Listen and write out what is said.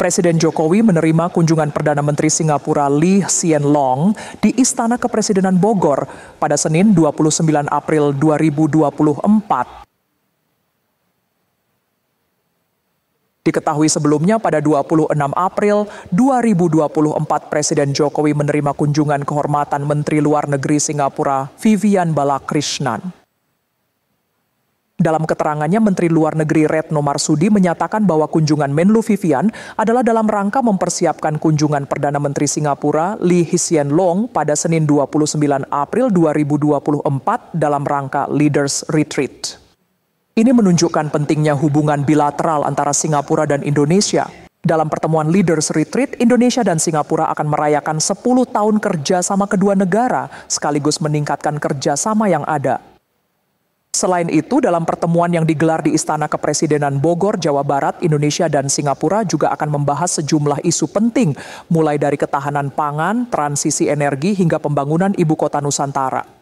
Presiden Jokowi menerima kunjungan Perdana Menteri Singapura Lee Hsien Loong di Istana Kepresidenan Bogor pada Senin 29 April 2024. Diketahui sebelumnya pada 26 April 2024 Presiden Jokowi menerima kunjungan kehormatan Menteri Luar Negeri Singapura Vivian Balakrishnan. Dalam keterangannya, Menteri Luar Negeri Retno Marsudi menyatakan bahwa kunjungan Menlu Vivian adalah dalam rangka mempersiapkan kunjungan Perdana Menteri Singapura Lee Hsien Loong pada Senin 29 April 2024 dalam rangka Leaders Retreat. Ini menunjukkan pentingnya hubungan bilateral antara Singapura dan Indonesia. Dalam pertemuan Leaders Retreat, Indonesia dan Singapura akan merayakan 10 tahun kerja sama kedua negara, sekaligus meningkatkan kerjasama yang ada. Selain itu, dalam pertemuan yang digelar di Istana Kepresidenan Bogor, Jawa Barat, Indonesia dan Singapura juga akan membahas sejumlah isu penting, mulai dari ketahanan pangan, transisi energi, hingga pembangunan ibu kota Nusantara.